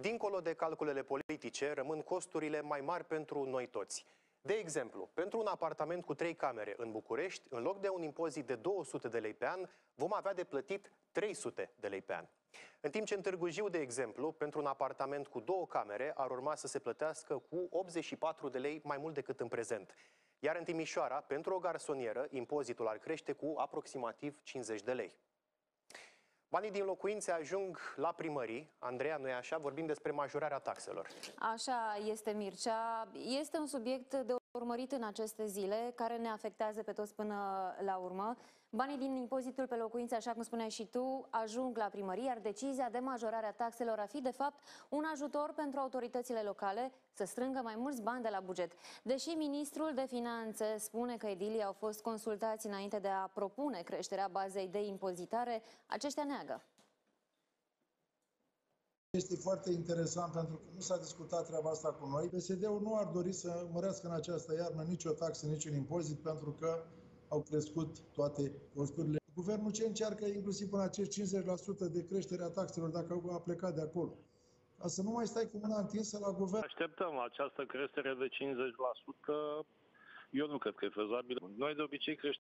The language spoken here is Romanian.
Dincolo de calculele politice, rămân costurile mai mari pentru noi toți. De exemplu, pentru un apartament cu trei camere în București, în loc de un impozit de 200 de lei pe an, vom avea de plătit 300 de lei pe an. În timp ce în Târgu Jiu, de exemplu, pentru un apartament cu două camere ar urma să se plătească cu 84 de lei mai mult decât în prezent. Iar în Timișoara, pentru o garsonieră, impozitul ar crește cu aproximativ 50 de lei. Banii din locuințe ajung la primării. Andreea, nu e așa? Vorbim despre majorarea taxelor. Așa este, Mircea. Este un subiect de urmărit în aceste zile, care ne afectează pe toți până la urmă. Banii din impozitul pe locuințe, așa cum spuneai și tu, ajung la primărie, iar decizia de majorare a taxelor a fi, de fapt, un ajutor pentru autoritățile locale să strângă mai mulți bani de la buget. Deși ministrul de finanțe spune că edilii au fost consultați înainte de a propune creșterea bazei de impozitare, aceștia neagă. Este foarte interesant pentru că nu s-a discutat treaba asta cu noi. PSD-ul nu ar dori să mărească în această iarnă nicio taxă, niciun impozit, pentru că au crescut toate costurile. Guvernul ce încearcă inclusiv până acești 50% de creștere a taxelor dacă a plecat de acolo. Ca să nu mai stai cu mâna întinsă la guvern. Așteptăm această creștere de 50%. Eu nu cred că e fezabil. Noi de obicei creștem